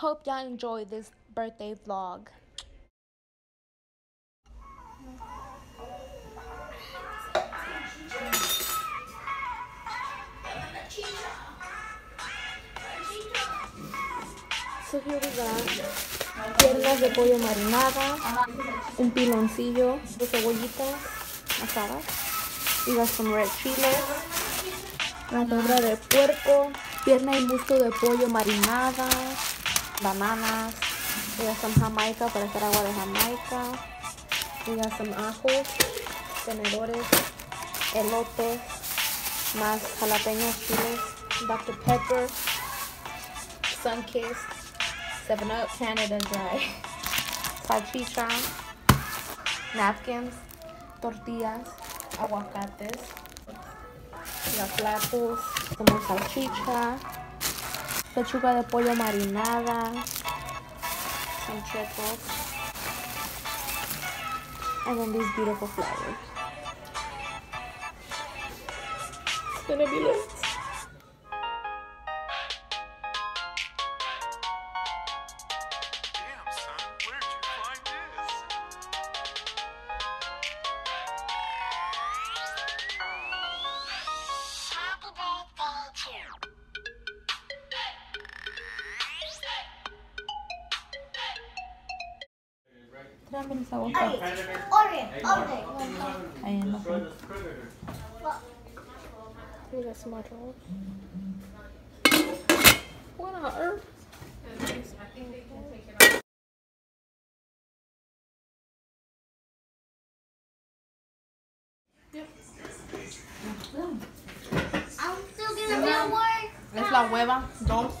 Hope y'all enjoy this birthday vlog. So here we got piernas de pollo marinada, un piloncillo de cebollitas asadas, we got some red chiles, la torre de puerco, pierna y muslo de pollo marinada, bananas, we got some jamaica para hacer agua de jamaica, we got some ajos, tenedores, elotes, más jalapeños, chiles, Dr. Pepper, Sunkist, 7 Up, Canada Dry, salchicha, napkins, tortillas, aguacates, los platos, como salchicha, pechuga de pollo marinada, some and then these beautiful flowers. It's. Ayan, bilisan. Huwag ka. Orange. Orange. Ayan, okay. Ooh, that's my dog. What on earth? Yep. Es la hueva, dos.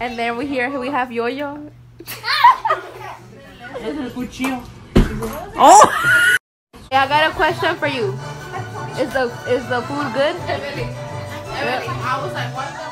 And then we here we have Yo-Yo. Oh! Yeah, I got a question for you. Is the is the food good? Jill.